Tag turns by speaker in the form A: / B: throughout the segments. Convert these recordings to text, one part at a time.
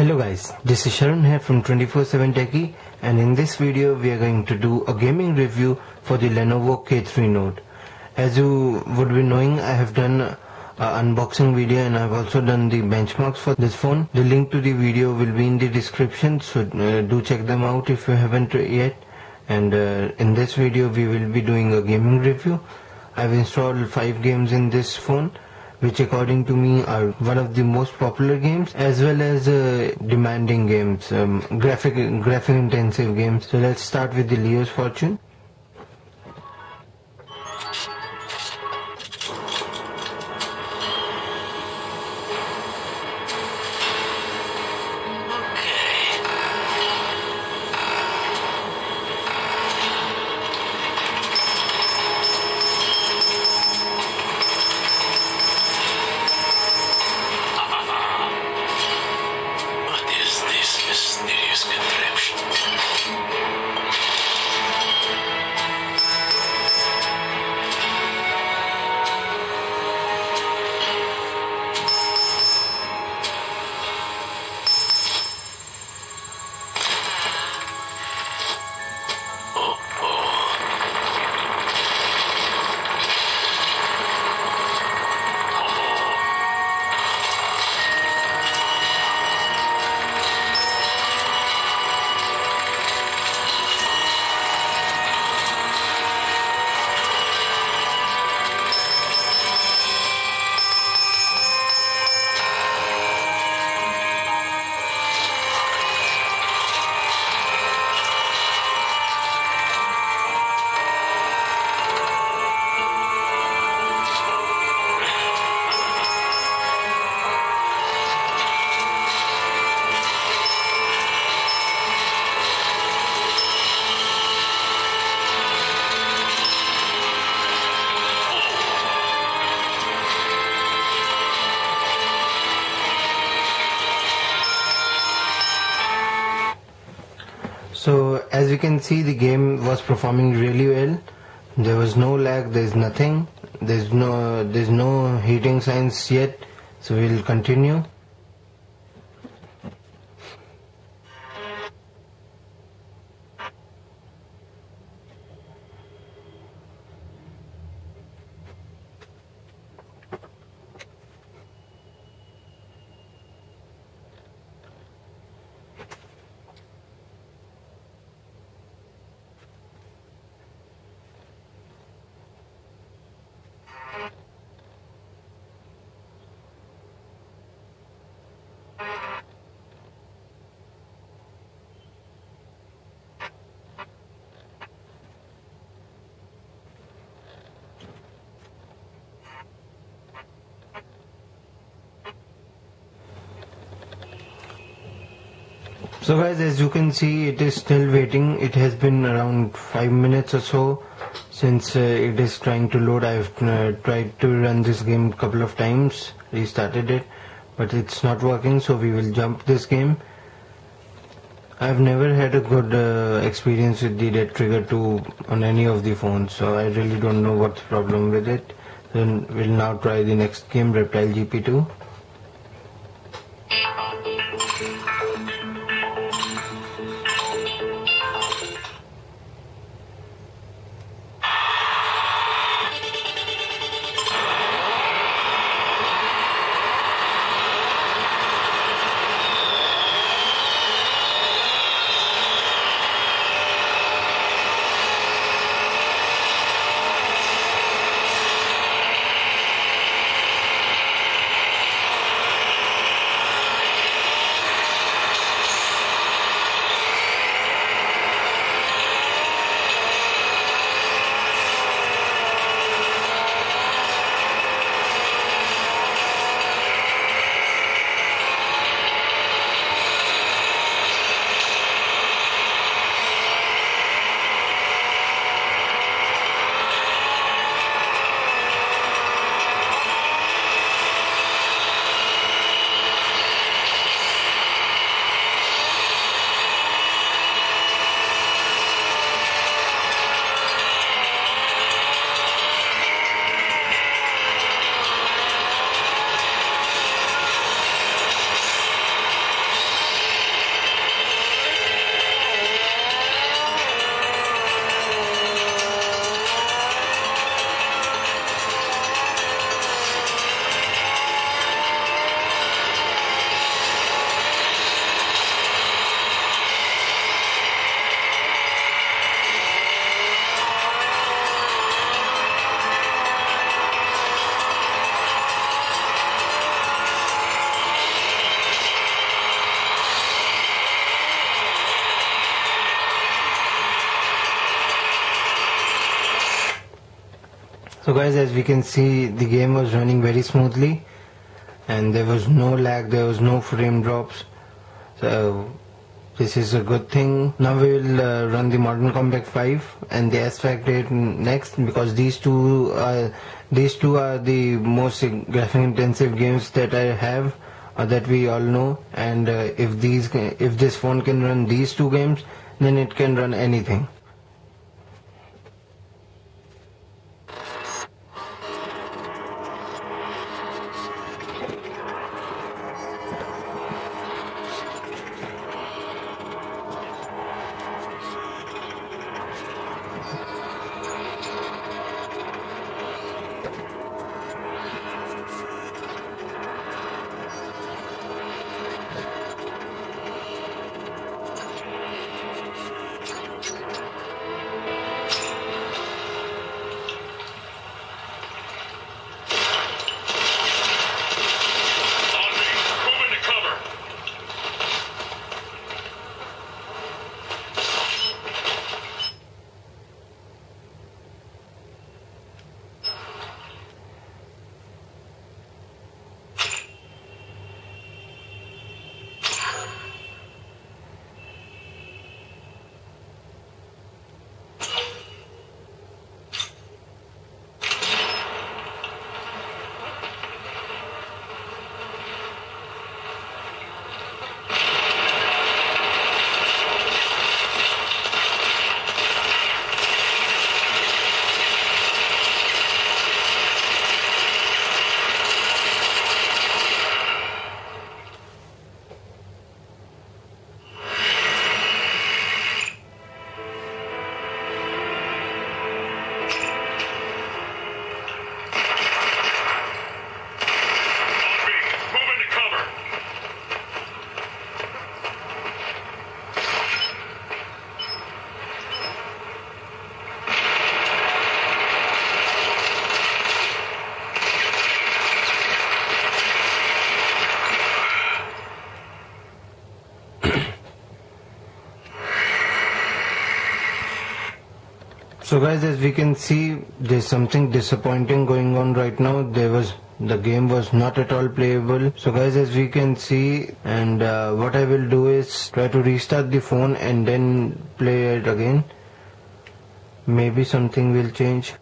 A: Hello guys, this is Sharun here from 24-7 Techie and in this video we are going to do a gaming review for the Lenovo K3 Note. As you would be knowing, I have done an unboxing video and I have also done the benchmarks for this phone. The link to the video will be in the description so uh, do check them out if you haven't yet. And uh, in this video we will be doing a gaming review. I've installed 5 games in this phone which according to me are one of the most popular games as well as uh, demanding games, um, graphic graphic intensive games. So let's start with the Leo's Fortune.
B: Oh, oh.
A: So as you can see the game was performing really well. There was no lag, there's nothing. There's no there's no heating signs yet. So we'll continue. So guys as you can see it is still waiting. It has been around 5 minutes or so since uh, it is trying to load. I've uh, tried to run this game couple of times, restarted it but it's not working so we will jump this game. I've never had a good uh, experience with the Dead Trigger 2 on any of the phones so I really don't know what's the problem with it. Then we'll now try the next game Riptide GP2. Guys as we can see the game was running very smoothly and there was no lag, there was no frame drops. So this is a good thing. Now we will uh, run the Modern Combat 5 and the 8 next because these two are these two are the most graphic intensive games that I have uh, that we all know and uh, if these if this phone can run these two games then it can run anything. So guys as we can see there's something disappointing going on right now. There was the game was not at all playable. So guys as we can see and uh, what I will do is try to restart the phone and then play it again. Maybe something will change.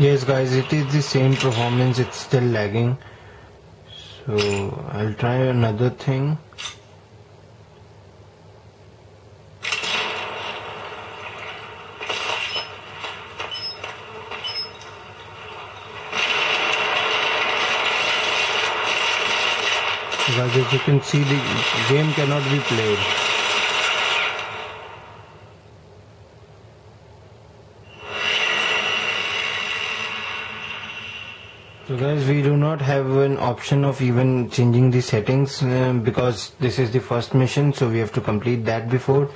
A: Yes guys it is the same performance it's still lagging. So I'll try another thing. Guys, as you can see, the game cannot be played. So guys, we do not have an option of even changing the settings um, because this is the first mission, so we have to complete that before.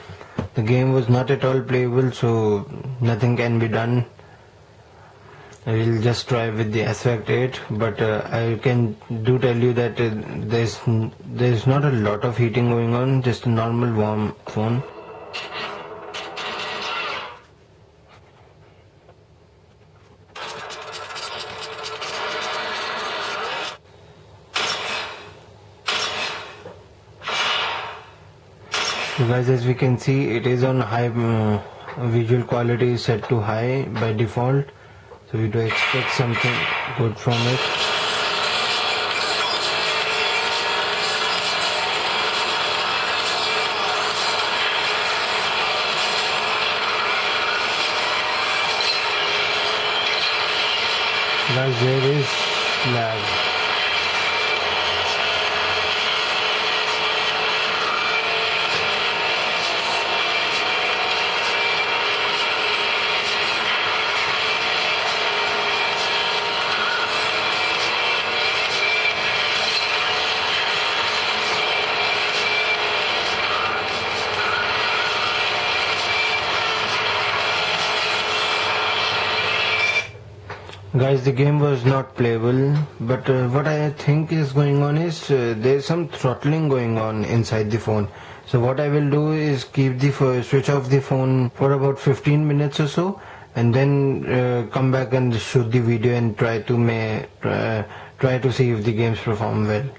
A: The game was not at all playable, so nothing can be done. I will just try with the Asphalt 8, but uh, I can do tell you that uh, there's there's not a lot of heating going on, just a normal warm phone. Guys, as we can see, it is on high uh, visual quality is set to high by default. So we do expect something good from it. Guys, there is lag. Guys, the game was not playable, but uh, what I think is going on is uh, there's some throttling going on inside the phone. So what I will do is keep the switch off the phone for about 15 minutes or so, and then uh, come back and shoot the video and try to ma- try, try to see if the games perform well.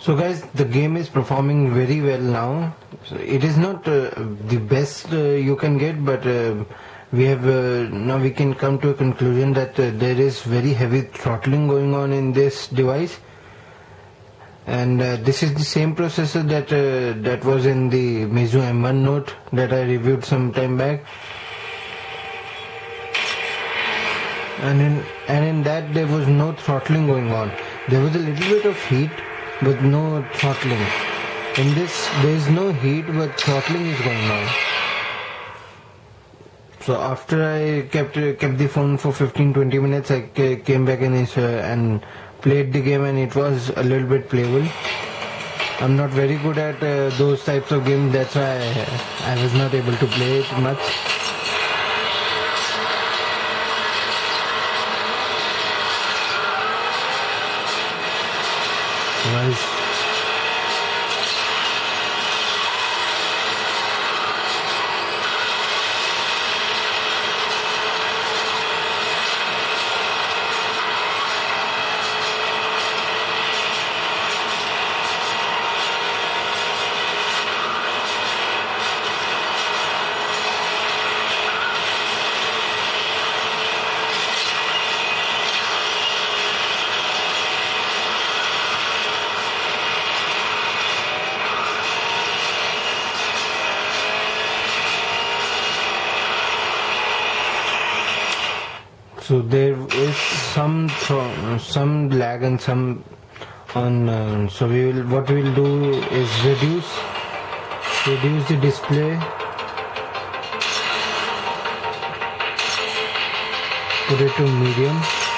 A: So guys, the game is performing very well now. So it is not uh, the best uh, you can get, but uh, we have uh, now we can come to a conclusion that uh, there is very heavy throttling going on in this device, and uh, this is the same processor that that was in the Meizu M1 Note that I reviewed some time back. and in and in that there was no throttling going on there was a little bit of heat but no throttling. In this there is no heat but throttling is going on. So after i kept kept the phone for 15 20 minutes i came back and uh, and played the game and it was a little bit playable. I'm not very good at uh, those types of games that's why I, I was not able to play it much So there is some some lag and some on. Uh, so we will what we will do is reduce reduce the display. Put it to medium.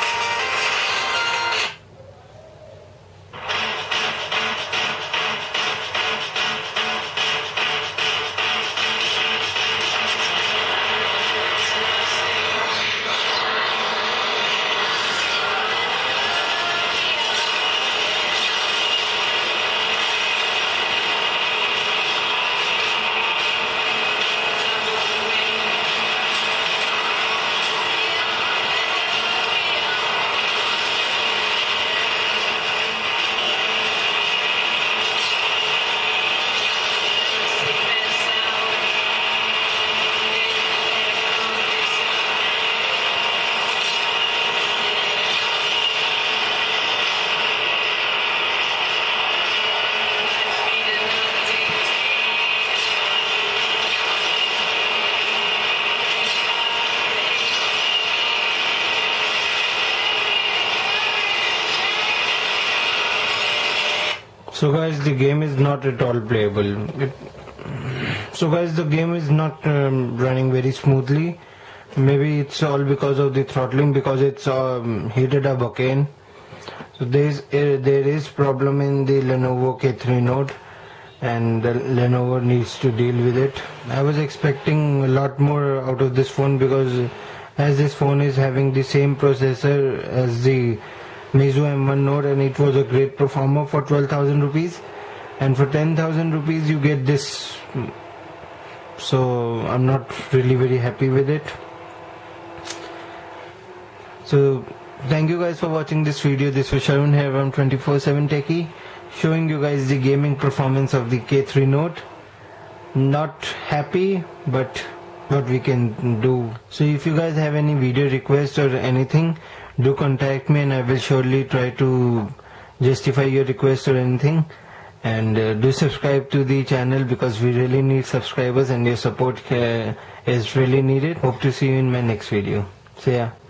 A: So guys, the game is not at all playable. It, so guys, the game is not um, running very smoothly. Maybe it's all because of the throttling because it's um, heated up again. So there is uh, there is problem in the Lenovo K3 Note, and the Lenovo needs to deal with it. I was expecting a lot more out of this phone because as this phone is having the same processor as the Meizu M1 Note and it was a great performer for 12,000 rupees. And for 10,000 rupees you get this. So I'm not really very happy with it. So thank you guys for watching this video. This was Sharun here from 24/7 Techie showing you guys the gaming performance of the K3 Note not happy but what we can do. So if you guys have any video requests or anything do contact me and I will surely try to justify your request or anything. And uh, do subscribe to the channel because we really need subscribers and your support uh, is really needed. Hope to see you in my next video. See ya